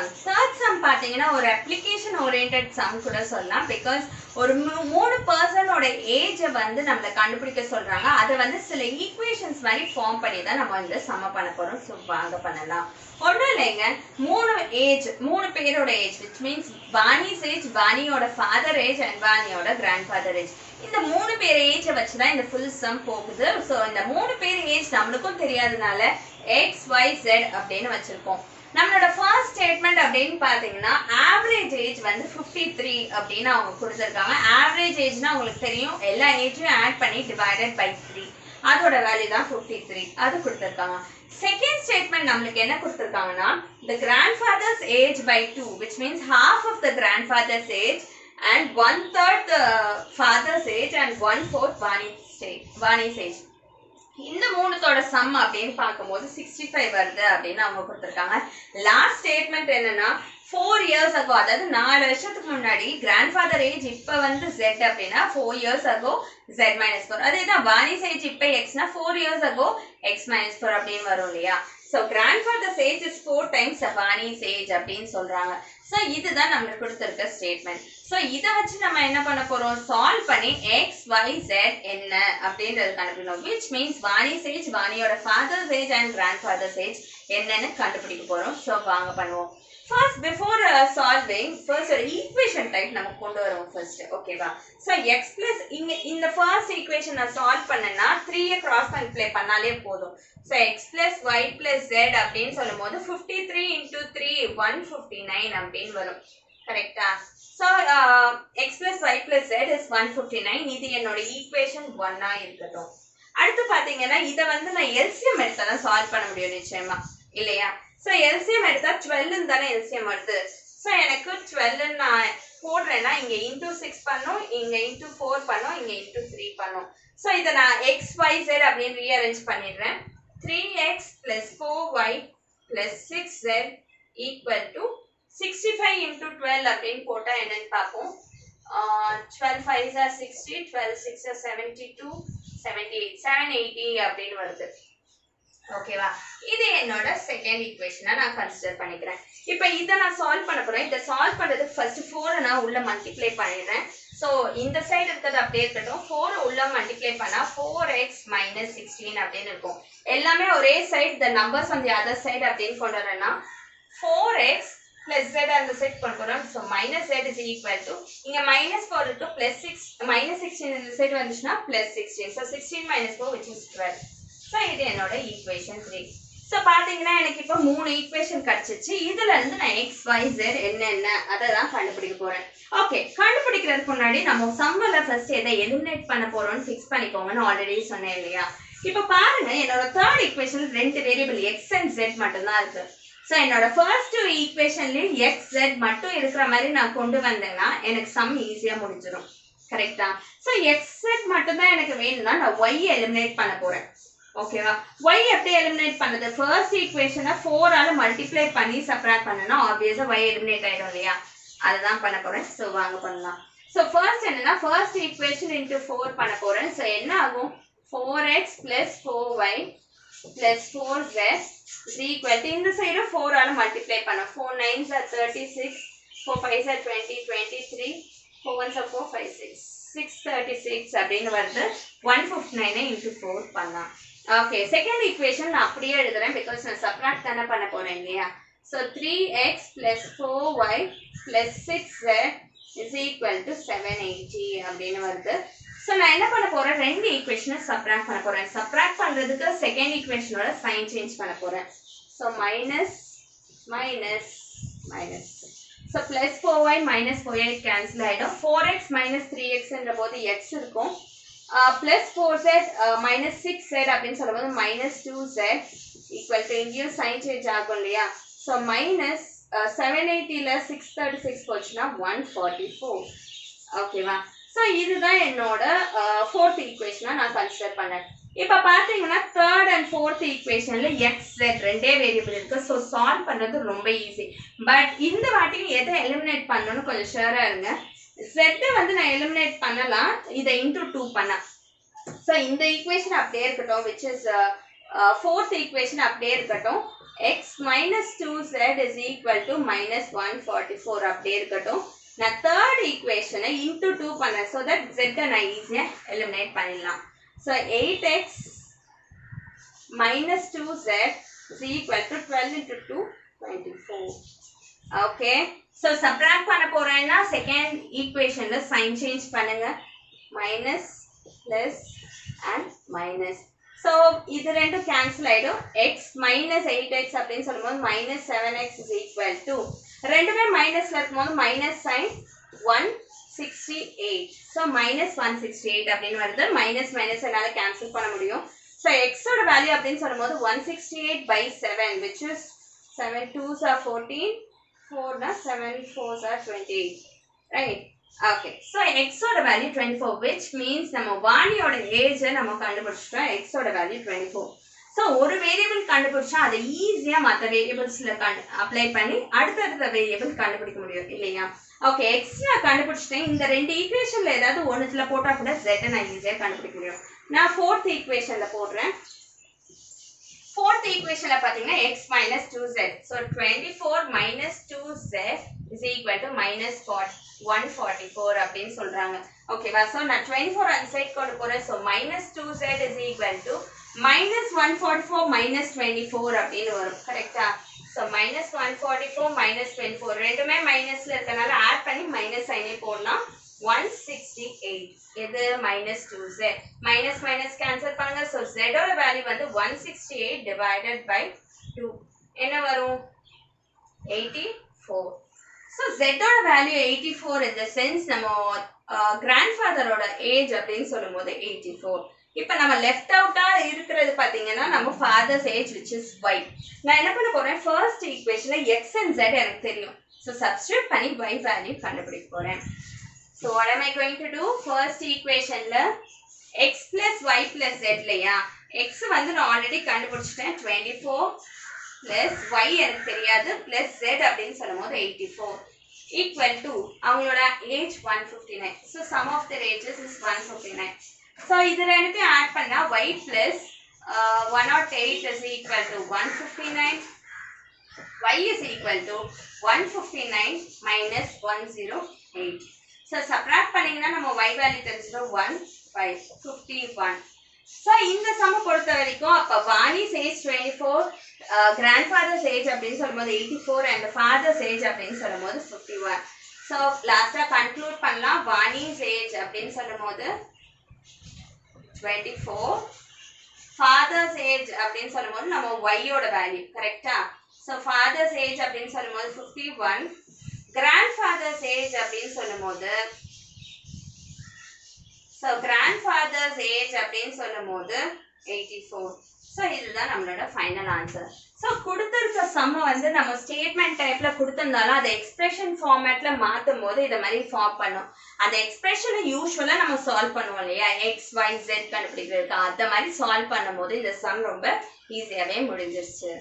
Some third sum பார்த்தீங்கன்னா ஒரு application orient some கூட சொல்லலாம். பிகாஸ் ஒரு மூணு பர்சனோட ஏஜை வந்து நம்மளை கண்டுபிடிக்க சொல்றாங்க. அதை வந்து சில ஈக்குவேஷன்ஸ் மாதிரி ஃபார்ம் பண்ணி தான் நம்ம வந்து சம பண்ண போகிறோம் ஸோ வாங்க பண்ணலாம். ஒன்றும் இல்லைங்க. மூணு ஏஜ் மூணு பேரோட age which means Vani's age வாணியோட father age and வாணியோட கிராண்ட் ஃபாதர் ஏஜ் இந்த மூணு பேர் ஏஜை வச்சு தான் இந்த ஃபுல் சம் போகுது. ஸோ இந்த மூணு பேர் ஏஜ் நம்மளுக்கும் தெரியாதனால எக்ஸ் ஒய் ஜெட் அப்படின்னு வச்சிருக்கோம். நம்மளோட ஃபர்ஸ்ட் ஸ்டேட்மெண்ட் அப்படின்னு பார்த்தீங்கன்னா ஆவரேஜ் ஏஜ் வந்து ஃபிஃப்டி த்ரீ அப்படின்னு அவங்க கொடுத்துருக்காங்க. ஆவரேஜ் ஏஜ்னா உங்களுக்கு தெரியும் எல்லா ஏஜையும் ஆட் பண்ணி டிவைடட் பை த்ரீ அதோட வேல்யூ தான் ஃபிஃப்டி த்ரீ அது கொடுத்துருக்காங்க. செகண்ட் ஸ்டேட்மெண்ட் நம்மளுக்கு என்ன கொடுத்துருக்காங்கன்னா the grandfather's age by two which means half of the grandfather's age and one third father's age and one fourth Vani age. Vani's age இந்த மூணுத்தோட some அப்படின்னு பார்க்கும்போது சிக்ஸ்டி ஃபைவ் வருது அப்படின்னு அவங்க கொடுத்துருக்காங்க. லாஸ்ட் ஸ்டேட்மெண்ட் என்னன்னா ஃபோர் இயர்ஸ் அகோ அதாவது நாலு வருஷத்துக்கு முன்னாடி கிராண்ட் ஃபாதர் ஏஜ் இப்போ வந்து ஜெட் அப்படின்னா four years ago Z minus four அதே தான் வானிஸ் ஏஜ் இப்போ எக்ஸ்னா four years ago X minus four அப்படின்னு வரும் இல்லையா? So grandfather's age is four times Vani's age அப்படின்னு சொல்கிறாங்க ஸோ இதுதான் நம்மளுக்கு கொடுத்துருக்க ஸ்டேட்மெண்ட் ஸோ இதை வச்சு நம்ம என்ன பண்ண போறோம்? சால்வ் பண்ணி எக்ஸ் ஒய் ஜெட் என்ன அப்படின்றது கண்டுபிடிக்கணும் which means Vani Sage வாணியோட father's age and grandfather's age என்னன்னு கண்டுபிடிக்க போறோம். ஸோ வாங்க பண்ணுவோம். ஃபர்ஸ்ட் பிஃபோர் சால்விங் ஃபர்ஸ்ட் ஒரு ஈக்குவேஷன் டைப் நம்ம கொண்டு வருவோம் ஃபர்ஸ்ட் ஓகேவா ஸோ எக்ஸ் பிளஸ் இங்கே இந்த ஃபர்ஸ்ட் ஈக்குவேஷன் நான் சால்வ் பண்ணேன்னா த்ரீயை கிராஸ் மல்டிப்ளை பண்ணாலே போதும். So X plus Y plus Z அப்படின்னு சொல்லும் போது fifty three into three one fifty nine அப்படின்னு வரும். கரெக்டா so X plus Y plus Z is one fifty nine இது என்னோட ஈக்குவேஷன் ஒன்னாக இருக்கட்டும். அடுத்து பார்த்தீங்கன்னா இதை வந்து நான் எல்சிஎம் எடுத்தால் தான் சால்வ் பண்ண முடியும் நிச்சயமா. இல்லையா? ஸோ எல்சிஎம் எடுத்தா டுவெல்லுன்னு தானே எல்சிஎம் வருது. ஸோ எனக்கு டுவெல்னு நான் போடுறேன்னா இங்க இன்டூ சிக்ஸ் பண்ணும் இங்க இன்டூ ஃபோர் பண்ணும் இங்க இன்டூ த்ரீ பண்ணும். ஸோ இதை நான் எக்ஸ் ஒய் ஜெட் அப்படின்னு ரீஅரேஞ்ச் பண்ணிடுறேன். Three X plus four Y plus six Z equal to sixty five into twelve அப்படின்னு போட்டால் என்னன்னு பார்ப்போம். Twelve five are sixty twelve six seventy two seventy eight seven eighty அப்படின்னு வருது. ஓகேவா இது என்னோட செகண்ட் ஈக்குவேஷனை நான் கன்சிடர் பண்ணிக்கிறேன். இப்போ இதை நான் சால்வ் பண்ண போகிறேன் இதை சால்வ் பண்ணுறதுக்கு ஃபர்ஸ்ட் ஃபோரை நான் உள்ள மல்டிப்ளை பண்ணிடுறேன். ஸோ இந்த சைடு இருக்கிறது அப்படியே இருக்கட்டும். ஃபோரை உள்ள மல்டிப்ளை பண்ணால் ஃபோர் எக்ஸ் மைனஸ் சிக்ஸ்டீன் அப்படின்னு இருக்கும். எல்லாமே ஒரே சைடு த நம்பர்ஸ் அந்த அதர் சைடு அப்படின்னு கொண்டு வரேன்னா ஃபோர் எக்ஸ் பிளஸ் ஜெட் அந்த செட் கொண்டு போகிறோம் so minus Z is equal to இங்கே மைனஸ் ஃபோர் இருக்கு பிளஸ் சிக்ஸ் மைனஸ் சிக்ஸ்டீன் இந்த சைடு வந்துச்சுன்னா plus sixteen so sixteen minus four which is twelve so இது என்னோட ஈக்குவேஷன் த்ரீ ஸோ பார்த்தீங்கன்னா எனக்கு இப்போ மூணு ஈக்குவேஷன் கிடச்சிச்சு. இதுல இருந்து நான் எக்ஸ் ஒய் ஜெட் என்னென்ன அதை தான் கண்டுபிடிக்க போறேன். ஓகே கண்டுபிடிக்கிறதுக்கு முன்னாடி நம்ம சம்மர்ல ஃபர்ஸ்ட் எதை எலிமினேட் பண்ண போறோம்னு ஃபிக்ஸ் பண்ணிக்கோங்கன்னு ஆல்ரெடி சொன்னேன் இல்லையா? இப்போ பாருங்க என்னோட தேர்ட் ஈக்குவேஷன் ரெண்டு வேரியபிள் எக்ஸ் அண்ட் ஜெட் மட்டும்தான் இருக்கு. ஸோ என்னோட ஃபர்ஸ்ட் டூ ஈக்குவேஷன்லேயும் எக்ஸ் ஜெட் மட்டும் இருக்கிற மாதிரி நான் கொண்டு வந்தேன்னா எனக்கு சம் ஈஸியாக முடிஞ்சிடும் கரெக்டா ஸோ எக்ஸ் ஜெட் மட்டும்தான் எனக்கு வேணும்னா நான் ஒய் எலிமினேட் பண்ண போறேன். ஓகேவா ஒய் எப்படி எலிமினேட் பண்ணுது? ஃபர்ஸ்ட் ஈக்குவேஷனை ஃபோரால மல்டிப்ளை பண்ணி சப்ராக்ட் பண்ணனா ஆப்வியஸா ஒய் எலிமினேட் ஆயிடும் இல்லையா? அதுதான் பண்ண போறேன். ஸோ வாங்க பண்ணலாம். ஸோ ஃபர்ஸ்ட் என்னன்னா ஃபர்ஸ்ட் ஈக்குவேஷன் இன்ட்டு ஃபோர் பண்ண போகிறேன் ஸோ என்ன ஆகும்? Four X plus four Y plus four Z is equal to இந்த சைடு ஃபோரால மல்டிப்ளை பண்ண four nines are thirty six four five are twenty twenty three four ones are four five six six thirty six அப்படின்னு வருது. One fifty நைனை into four பண்ணலாம். Okay second equation நான் அப்படியே எழுதுறேன் பிகாஸ் நான் சப்ராக்ட் தானே பண்ண போறேன் இல்லையா? So three X plus four Y plus six Z is equal to seven eighty அப்படின்னு வருது. ஸோ நான் என்ன பண்ண போறேன்? ரெண்டு ஈக்குவேஷனை சப்ராக்ட் பண்ண போறேன். சப்ராக்ட் பண்றதுக்கு செகண்ட் ஈக்குவேஷனோட சைன் சேஞ்ச் பண்ண போறேன். So minus minus minus so plus four Y minus four eight cancel ஆகிடும் ஃபோர் எக்ஸ் மைனஸ் த்ரீ எக்ஸ்ன்ற போது எக்ஸ் இருக்கும். Plus four Z minus six Z அப்படின்னு சொல்லும்போது minus two Z equal to இங்கேயும் sign change ஆகும் இல்லையா? ஸோ மைனஸ் செவன் எயிட்டியில் சிக்ஸ் தேர்ட்டி சிக்ஸ் போச்சுன்னா ஒன் ஃபார்ட்டி ஃபோர் ஓகேவா ஸோ இதுதான் என்னோட uh, ஃபோர்த் ஈக்குவேஷனாக நான் கன்சிடர் பண்ணேன். இப்போ பார்த்தீங்கன்னா தேர்ட் அண்ட் ஃபோர்த் ஈக்குவேஷன்ல எக்ஸ் செட் ரெண்டே வேரியபிள் இருக்குது ஸோ சால்வ் பண்ணுறது ரொம்ப ஈஸி பட் இந்த வாட்டி எதை எலிமினேட் பண்ணணும்னு கொஞ்சம் ஷுவராக இருங்க. செட்டை வந்து நான் எலிமினேட் பண்ணலாம். இதை இன்டூ டூ பண்ண ஸோ இந்த ஈக்குவேஷன் அப்படியே இருக்கட்டும் விச் இஸ் ஃபோர்த் ஈக்குவேஷன் அப்படியே இருக்கட்டும். X minus two Z is equal to minus one forty four அப்படியே இருக்கட்டும். நான் தேர்ட் ஈக்குவேஷனை இன்டூ டூ பண்ணேன் ஸோ தட் ஜெட்டை நான் ஈஸியாக எலிமினேட் பண்ணிடலாம். So eight X minus two Z is equal to twelve into two twenty four okay so subtract பண்ண போறேன்னா செகண்ட் ஈக்குவேஷன்ல சைன் சேஞ்ச் பண்ணுங்க. Minus plus and minus so இது ரெண்டும் கேன்சல் ஆகிடும் எக்ஸ் மைனஸ் எயிட் எக்ஸ் அப்படின்னு சொல்லும்போது minus 7x is equal to ரெண்டுமே மைனஸ்ல இருக்கும்போது minus sign one sixty eight so minus one sixty eight அப்படின்னு வருது. மைனஸ் மைனஸ் என்னால் கேன்சல் பண்ண முடியும். ஸோ எக்ஸோட வேல்யூ அப்படின்னு சொல்லும்போது one sixty eight by seven which is seven two are fourteen ஃபோர்னா seven fours are twenty eight right okay so எக்ஸோட value twenty four which means நம்ம வாணியோட ஏஜை நம்ம கண்டுபிடிச்சிட்டோம். எக்ஸோட வேல்யூ டுவெண்ட்டி ஃபோர் ஸோ ஒரு வேரியபிள் கண்டுபிடிச்சா அதை ஈஸியாக மற்ற வேரியபிள்ஸில் கண்டு அப்ளை பண்ணி அடுத்தடுத்த வேரியபிள் கண்டுபிடிக்க முடியும். இல்லையா? ஓகே எக்ஸ் நான் கண்டுபிடிச்சிட்டேன். இந்த ரெண்டு ஈக்குவேஷனில் ஏதாவது ஒன்றுத்தில் போட்டால் கூட ஜெட்டை நான் ஈஸியாக கண்டுபிடிக்க முடியும். நான் ஃபோர்த் ஈக்குவேஷனில் போடுறேன். ஃபோர்த் ஈக்குவேஷன்ல பாத்தீங்கன்னா x minus 2z so 24 minus 2z is equal to minus 144 அப்படின்னு சொல்றாங்க. ஓகேவா so நான் 24 அந்த சைடு கொண்டு போறேன். So minus 2z is equal to minus 144 minus 24 அப்படின்னு வரும். கரெக்டா so minus 144 minus 24 ரெண்டுமே மைனஸ்ல இருக்கனால ஆட் பண்ணி மைனஸ் சைனே போடலாம். எயிட் எது? Minus two Z minus minus cancel பண்ணுங்க. ஸோ ஜெடோட வேல்யூ வந்து one sixty eight divided by two என்ன வரும்? எயிட்டி ஃபோர் ஸோ ஜெட்டோட வேல்யூ எயிட்டி ஃபோர் இந்த சென்ஸ் நம்ம கிராண்ட் ஃபாதரோட ஏஜ் அப்படின்னு சொல்லும்போது எயிட்டி ஃபோர் இப்போ நம்ம லெஃப்ட் அவுட்டாக இருக்கிறது பார்த்தீங்கன்னா நம்ம father's age which is y நான் என்ன பண்ண போறேன்? ஃபர்ஸ்ட் ஈக்குவேஷன்ல எக்ஸ் அண்ட் ஜெட் எனக்கு தெரியும். ஸோ சப்ஸ்டியூட் பண்ணி ஒய் வேல்யூ கண்டுபிடிக்க போறேன். So what am I going to do? First equation ல x plus y plus z இல்லையா x வந்து நான் ஆல்ரெடி கண்டுபிடிச்சிட்டேன் 24 plus y எனக்கு தெரியாது plus z அப்படின்னு சொல்லும்போது 84 equal to அவங்களோட age 159 so sum of their ages is 159 so இது ரெண்டுத்தையும் ஆட் பண்ணா y plus uh, 108 is equal to 159 y is equal to 159 minus 108 so subtract பண்ணீங்கன்னா நம்ம y வேல்யூ தெரிஞ்சிடும். One five fifty one so இந்த சம்ம பொறுத்த வரைக்கும் அப்போ Vani's age twenty four grandfather's age அப்படின்னு சொல்லும்போது eighty four and father's age அப்படின்னு சொல்லும்போது ஃபிஃப்டி ஒன் ஸோ லாஸ்ட்டாக கன்க்ளூட் பண்ணலாம். வாணிஸ் ஏஜ் அப்படின்னு சொல்லும்போது டுவெண்ட்டி ஃபோர் ஃபாதர்ஸ் ஏஜ் அப்படின்னு சொல்லும்போது நம்ம ஒய்யோட வேல்யூ கரெக்டா ஸோ ஃபாதர்ஸ் ஏஜ் அப்படின்னு சொல்லும்போது ஃபிஃப்டி ஒன் கிராண்ட்ஃபாதர்ஸ் ஏஜ் அப்படின்னு சொல்லும் போது ஸோ கிராண்ட்ஃபாதர்ஸ் ஏஜ் அப்படின்னு சொல்லும்போது எயிட்டி ஃபோர் ஸோ இதுதான் நம்மளோட ஃபைனல் ஆன்சர் ஸோ கொடுத்துருக்க சம்ம வந்து நம்ம ஸ்டேட்மெண்ட் டைப்பில் கொடுத்துருந்தாலும் அதை எக்ஸ்பிரஷன் ஃபார்மேட்டில் மாற்றும் போது இதை மாதிரி ஃபார்ம் பண்ணும். அந்த எக்ஸ்பிரஷனை யூஸ்வலாக நம்ம சால்வ் பண்ணுவோம் இல்லையா? எக்ஸ் ஒய் ஜெட் கண்டுபிடிக்கிறதுக்கு. அந்த மாதிரி சால்வ் பண்ணும்போது இந்த சம் ரொம்ப ஈஸியாகவே முடிஞ்சிருச்சு.